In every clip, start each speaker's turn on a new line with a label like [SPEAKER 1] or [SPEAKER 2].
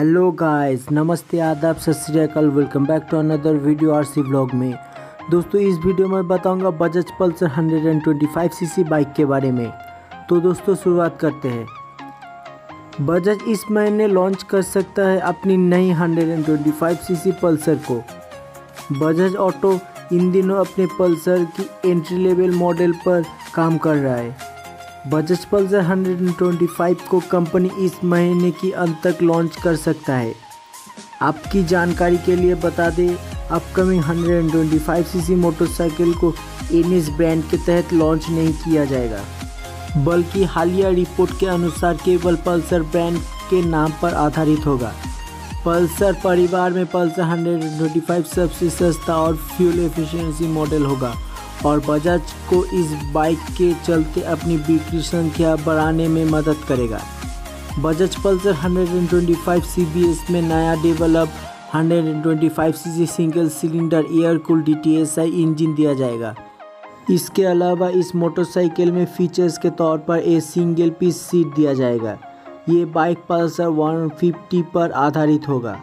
[SPEAKER 1] Hello guys नमस्ते, आदाब, सत श्रीकाल welcome back to another video R C blog में। दोस्तों, इस वीडियो में बताऊँगा बजाज पल्सर 125 सीसी बाइक के बारे में। तो दोस्तों, शुरुआत करते हैं। बजाज इस महीने लॉन्च कर सकता है अपनी नई 125 सीसी पल्सर को। बजाज ऑटो इन दिनों अपने पल्सर की एंट्री लेवल मॉडल पर काम कर रहा है। बजाज पल्सर 125 को कंपनी इस महीने की अंत तक लॉन्च कर सकता है। आपकी जानकारी के लिए बता दें, अपकमिंग 125 सीसी मोटरसाइकिल को एन ब्रांड के तहत लॉन्च नहीं किया जाएगा, बल्कि हालिया रिपोर्ट के अनुसार केवल पल्सर ब्रांड के नाम पर आधारित होगा। पल्सर परिवार में पल्सर 125 सबसे सस्ता और फ्यूल एफिशिएंसी मॉडल होगा। और बजाज को इस बाइक के चलते अपनी बिक्री संख्या बढ़ाने में मदद करेगा। बजाज पल्सर 125 सीबीएस में नया develop 125 CC single cylinder air cool DTSI engine दिया जाएगा। इसके अलावा इस मोटरसाइकिल में फीचर्स के तौर पर एक सिंगल पीस सीट दिया जाएगा। ये बाइक पल्सर 150 पर आधारित होगा।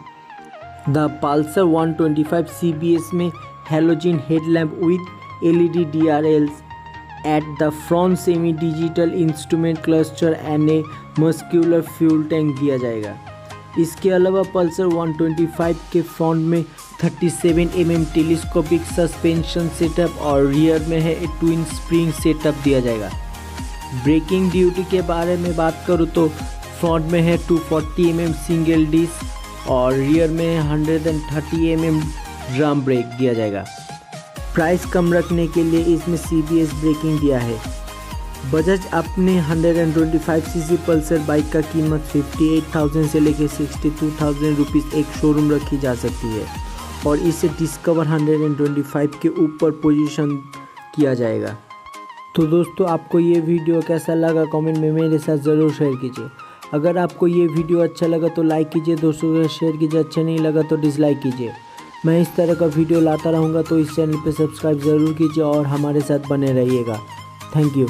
[SPEAKER 1] द पल्सर 125 सीबीएस में halogen headlamp with LED DRLs at the front semi digital instrument cluster and a muscular fuel tank दिया जाएगा। इसके अलावा पल्सर 125 के फ्रंट में 37 mm टेलीस्कोपिक सस्पेंशन सेटअप और रियर में है ट्विन स्प्रिंग सेटअप दिया जाएगा। ब्रेकिंग ड्यूटी के बारे में बात करूँ तो फ्रंट में है 240 फोर्टी mm सिंगल डिस्क और रियर में 130 mm ड्रम ब्रेक दिया जाएगा। प्राइस कम रखने के लिए इसमें सी बी एस ब्रेकिंग दिया है। बजाज अपने 125 सीसी पल्सर बाइक का कीमत 58,000 से लेकर 62,000 रुपीस एक शोरूम रखी जा सकती है और इसे डिस्कवर 125 के ऊपर पोजीशन किया जाएगा। तो दोस्तों आपको ये वीडियो कैसा लगा कमेंट में मेरे साथ ज़रूर शेयर कीजिए। अगर आपको ये वीडियो अच्छा लगा तो लाइक कीजिए दोस्तों को शेयर कीजिए अच्छा नहीं लगा तो डिसलाइक कीजिए। मैं इस तरह का वीडियो लाता रहूँगा तो इस चैनल पर सब्सक्राइब ज़रूर कीजिए और हमारे साथ बने रहिएगा। Thank you.